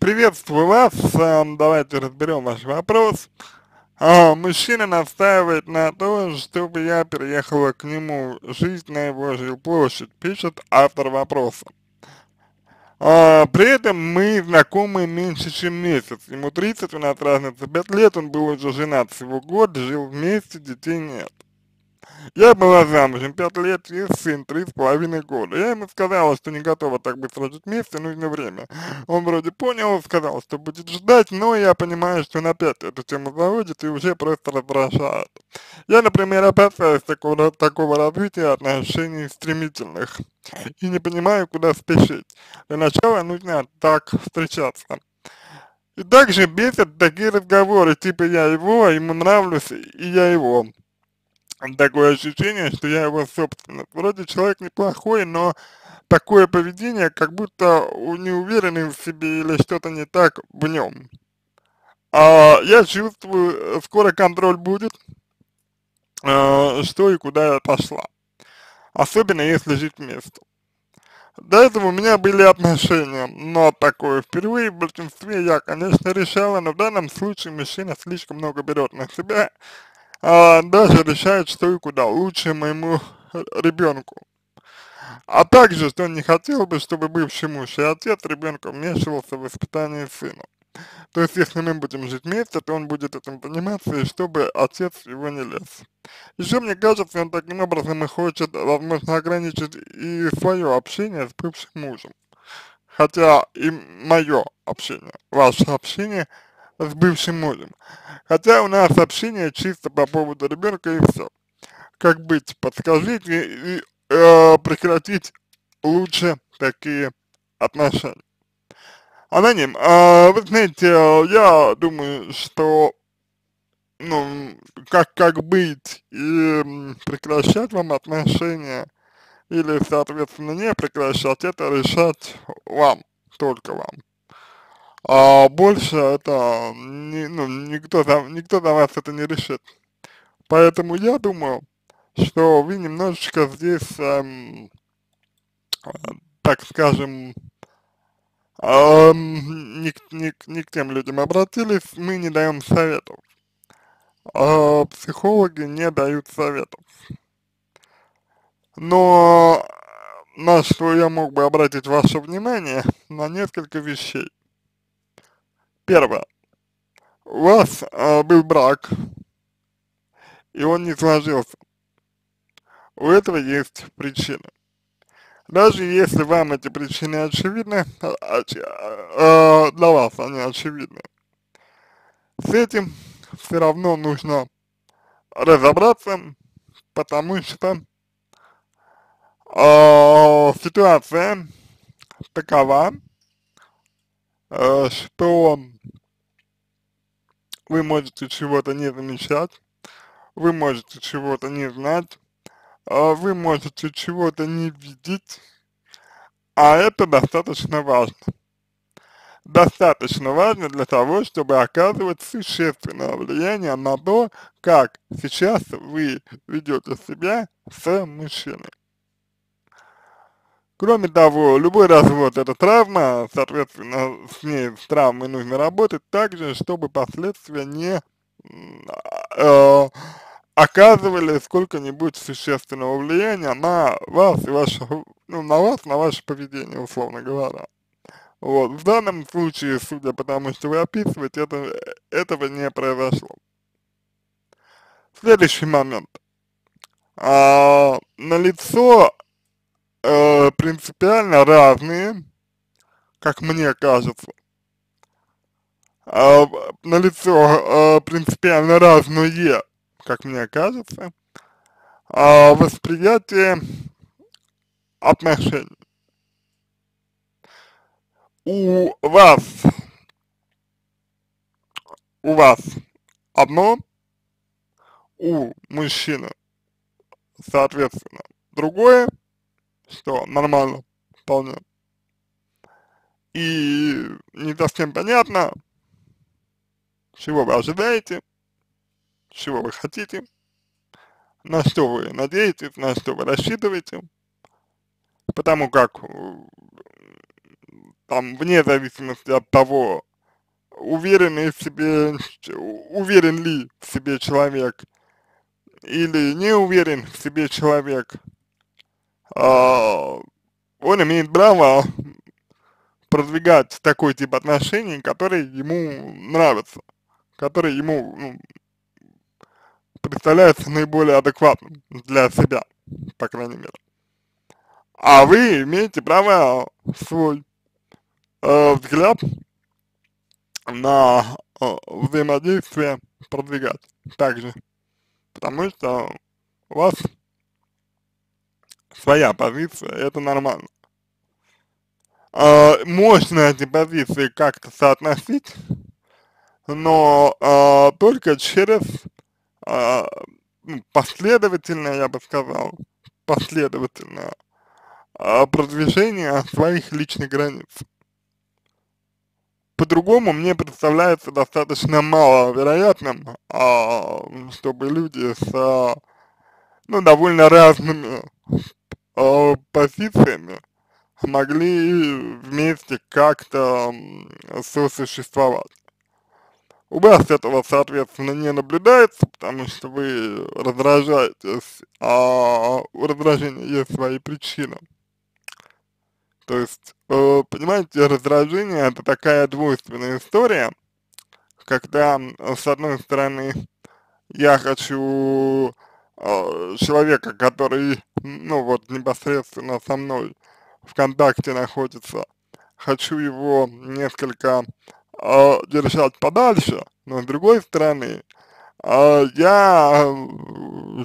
Приветствую вас, а, давайте разберем ваш вопрос. А, мужчина настаивает на том, чтобы я переехала к нему жить на его жилплощадь, пишет автор вопроса. А, при этом мы знакомы меньше, чем месяц. Ему 30, у нас разница 5 лет, он был уже женат всего год, жил вместе, детей нет. Я была замужем пять лет и сын три с половиной года. Я ему сказала, что не готова так быстро жить вместе, нужно время. Он вроде понял, сказал, что будет ждать, но я понимаю, что он опять эту тему заводит и уже просто раздражает. Я, например, опасаюсь такого, такого развития отношений стремительных и не понимаю, куда спешить. Для начала нужно так встречаться. И также бесят такие разговоры, типа я его, а ему нравлюсь, и я его такое ощущение, что я его собственность. Вроде человек неплохой, но такое поведение, как будто не уверенный в себе или что-то не так в нем. А, я чувствую, скоро контроль будет, а, что и куда я пошла. Особенно если жить вместе. До этого у меня были отношения, но такое впервые в большинстве я, конечно, решала, но в данном случае мужчина слишком много берет на себя а, даже решает, что и куда лучше моему ребенку. А также, что он не хотел бы, чтобы бывший муж и отец ребенка вмешивался в воспитание сына. То есть, если мы будем жить вместе, то он будет этим заниматься, и чтобы отец его не лез. Еще мне кажется, он таким образом и хочет, возможно, ограничить и свое общение с бывшим мужем. Хотя и мое общение, ваше общение – с бывшим мужем. Хотя у нас общение чисто по поводу ребенка и все. Как быть, подскажите и э, прекратить лучше такие отношения. Аноним, э, вы знаете, я думаю, что ну, как, как быть и прекращать вам отношения или, соответственно, не прекращать, это решать вам, только вам а больше это, не, ну, никто, за, никто за вас это не решит. Поэтому я думаю, что вы немножечко здесь, эм, так скажем, эм, не, не, не к тем людям обратились, мы не даем советов. Э, психологи не дают советов. Но на что я мог бы обратить ваше внимание, на несколько вещей. Первое. У вас э, был брак, и он не сложился. У этого есть причины. Даже если вам эти причины очевидны, э, э, для вас они очевидны, с этим все равно нужно разобраться, потому что э, ситуация такова, э, что вы можете чего-то не замечать, вы можете чего-то не знать, э, вы можете чего-то не видеть, а это достаточно важно. Достаточно важно для того, чтобы оказывать существенное влияние на то, как сейчас вы ведете себя с мужчиной. Кроме того, любой развод это травма, соответственно, с ней, с травмой нужно работать так же, чтобы последствия не э, оказывали сколько-нибудь существенного влияния на вас и ваше, ну, на вас, на ваше поведение, условно говоря. Вот, в данном случае, судя по тому, что вы описываете, это, этого не произошло. Следующий момент. А, налицо э, принципиально разные, как мне кажется. Э, на лицо э, принципиально разное, как мне кажется, э, восприятие отношений. У вас, у вас одно, у мужчины, соответственно, другое, что нормально, вполне. И не совсем понятно, чего вы ожидаете, чего вы хотите, на что вы надеетесь, на что вы рассчитываете, потому как там, вне зависимости от того, уверенный в себе, уверен ли в себе человек или не уверен в себе человек, он имеет право продвигать такой тип отношений, который ему нравится, который ему ну, представляется наиболее адекватным для себя, по крайней мере. А вы имеете право свой э, взгляд на э, взаимодействие продвигать также, потому что у вас своя позиция, это нормально. Э, можно эти позиции как-то соотносить, но э, только через э, последовательно, я бы сказал, последовательно э, продвижение своих личных границ. По-другому мне представляется достаточно маловероятным, а, чтобы люди с, ну, довольно разными а, позициями могли вместе как-то сосуществовать. У вас этого, соответственно, не наблюдается, потому что вы раздражаетесь, а у раздражения есть свои причины. То есть, э, понимаете, раздражение это такая двойственная история, когда, с одной стороны, я хочу э, человека, который, ну вот, непосредственно со мной в контакте находится, хочу его несколько э, держать подальше, но с другой стороны, э, я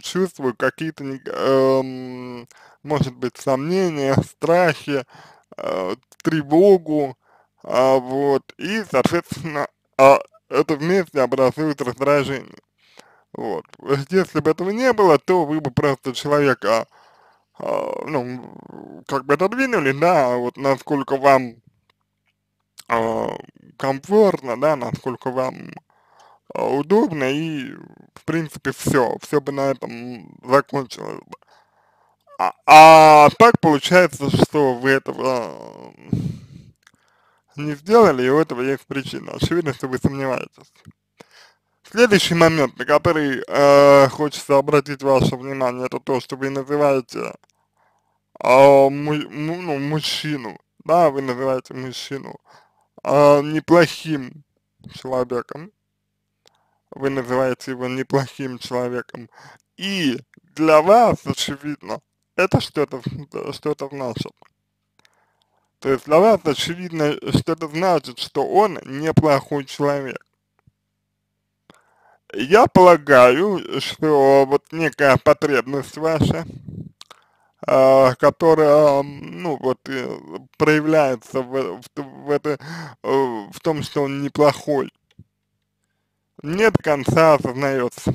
чувствую какие-то, э, может быть, сомнения, страхи, э, тревогу, э, вот, и, соответственно, э, это вместе образует раздражение. Вот. Если бы этого не было, то вы бы просто человека, ну, как бы отодвинули, да, вот насколько вам э, комфортно, да, насколько вам э, удобно, и, в принципе, все, все бы на этом закончилось бы. А, а так получается, что вы этого не сделали, и у этого есть причина. Очевидно, что вы сомневаетесь. Следующий момент, на который э, хочется обратить ваше внимание, это то, что вы называете э, му, ну, мужчину, да, вы называете мужчину э, неплохим человеком, вы называете его неплохим человеком, и для вас, очевидно, это что-то что-то значит. То есть для вас очевидно, что это значит, что он неплохой человек. Я полагаю, что вот некая потребность ваша, э, которая, ну вот, э, проявляется в, в, в, это, э, в том, что он неплохой, не до конца осознается.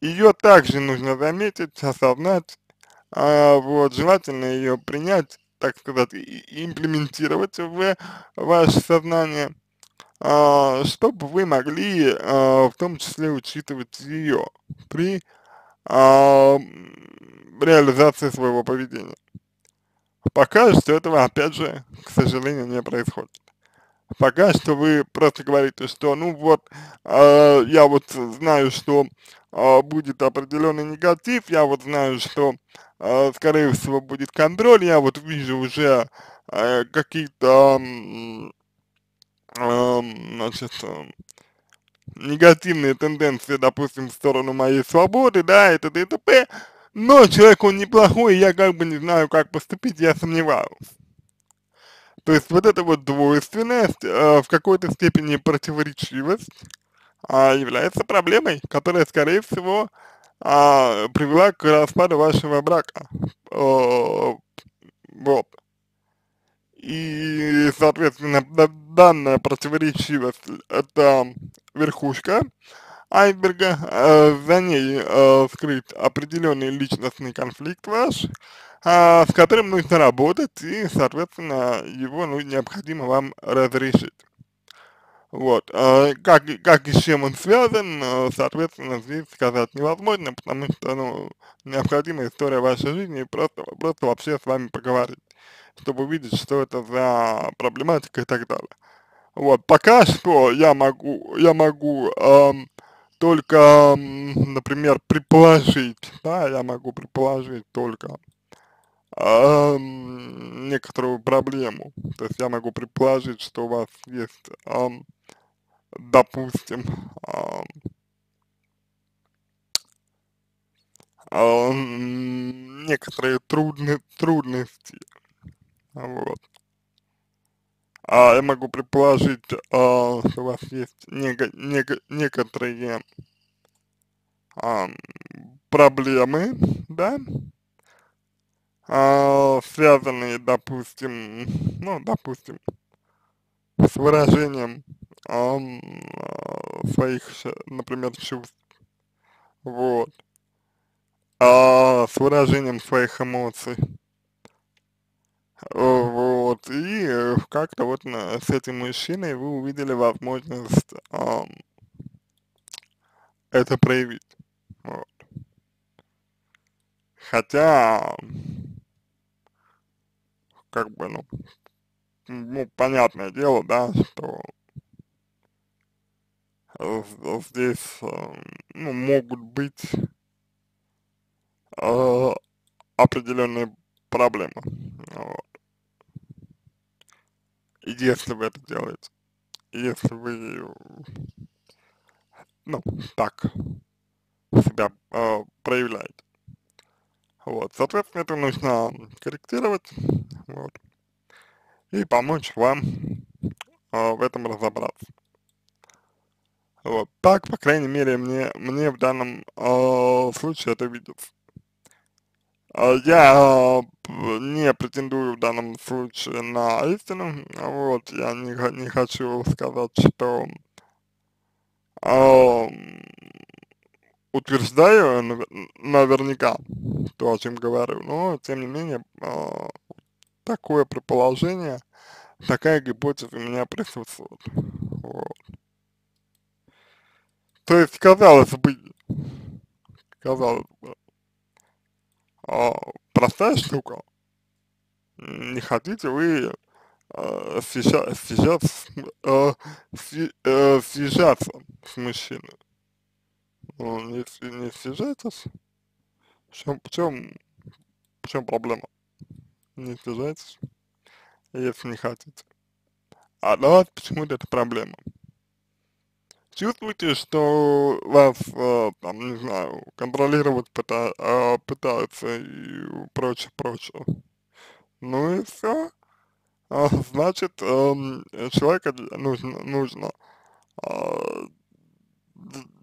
Ее также нужно заметить, осознать, а, вот, желательно ее принять, так сказать, и имплементировать в ваше сознание, а, чтобы вы могли а, в том числе учитывать ее при а, реализации своего поведения. Пока что этого, опять же, к сожалению, не происходит. Пока что вы просто говорите, что ну вот, э, я вот знаю, что э, будет определенный негатив, я вот знаю, что э, скорее всего будет контроль, я вот вижу уже э, какие-то, э, значит, э, негативные тенденции, допустим, в сторону моей свободы, да, и т.д. и т.п., но человек он неплохой, я как бы не знаю, как поступить, я сомневаюсь. То есть вот эта вот двойственность, э, в какой-то степени противоречивость, э, является проблемой, которая, скорее всего, э, привела к распаду вашего брака. Э, вот. И, соответственно, данная противоречивость – это верхушка айсберга, э, за ней э, скрыт определенный личностный конфликт ваш, а, с которым нужно работать, и, соответственно, его ну, необходимо вам разрешить. Вот, а, как, как и с чем он связан, соответственно, здесь сказать невозможно, потому что, ну, необходима история вашей жизни, и просто, просто вообще с вами поговорить. Чтобы увидеть, что это за проблематика и так далее. Вот, пока что я могу, я могу эм, только, например, предположить, да, я могу предположить только эм, некоторую проблему. То есть я могу предположить, что у вас есть, эм, допустим, эм, эм, некоторые трудны, трудности, вот. А я могу предположить, а, что у вас есть неко, неко, некоторые а, проблемы, да, а, связанные, допустим, ну, допустим, с выражением а, своих, например, чувств, вот, а, с выражением своих эмоций, вот, и как-то вот на, с этим мужчиной вы увидели возможность а, это проявить, вот. Хотя, как бы, ну, ну, понятное дело, да, что здесь, ну, могут быть э, определенные проблемы, вот если вы это делаете, если вы, ну, так себя э, проявляете. Вот, соответственно, это нужно корректировать, вот, и помочь вам э, в этом разобраться. Вот, так, по крайней мере, мне, мне в данном э, случае это видится. А, я а, не претендую в данном случае на истину, вот, я не, не хочу сказать, что э, утверждаю наверняка то, о чем говорю, но, тем не менее, э, такое предположение, такая гипотеза у меня присутствует, вот. То есть, казалось бы, казалось бы, а, простая штука. Не хотите вы а, сейчас, сейчас а, съезжаться с мужчиной. Ну, не, не съезжайтесь. В чем, в чем, в чем проблема? Не съезжайтесь, если не хотите. А для вас почему-то это проблема чувствуете, что вас, э, там, не знаю, контролировать пыта, э, пытаются и прочее, прочее. Ну и все. А, значит, э, человека нужно, нужно э,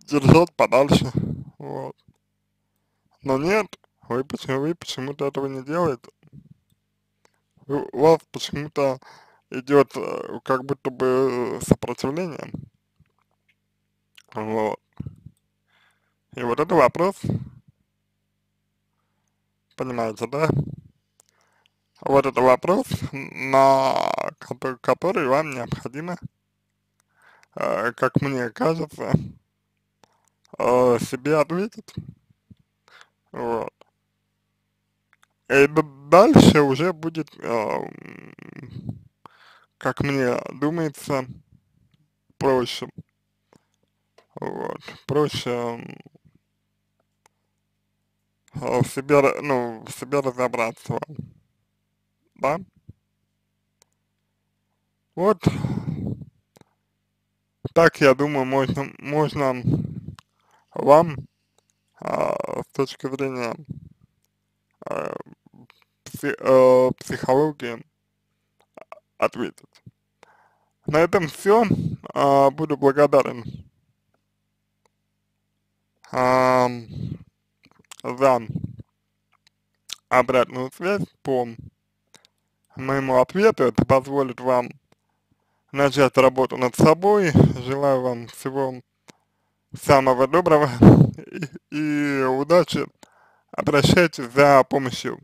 держать подальше, вот. Но нет, вы почему вы почему-то этого не делаете. У вас почему-то идет э, как будто бы сопротивление. Вот. И вот это вопрос, понимаете, да? Вот это вопрос, на который, вам необходимо, э, как мне кажется, э, себе ответить. Вот. И дальше уже будет, э, как мне думается, проще вот, проще в себе, ну, в себе разобраться да? Вот, так, я думаю, можно, можно вам а, с точки зрения а, пси, а, психологии ответить. На этом все. А, буду благодарен э, за обратную связь по моему ответу. Это позволит вам начать работу над собой. Желаю вам всего самого доброго и, и удачи. Обращайтесь за помощью.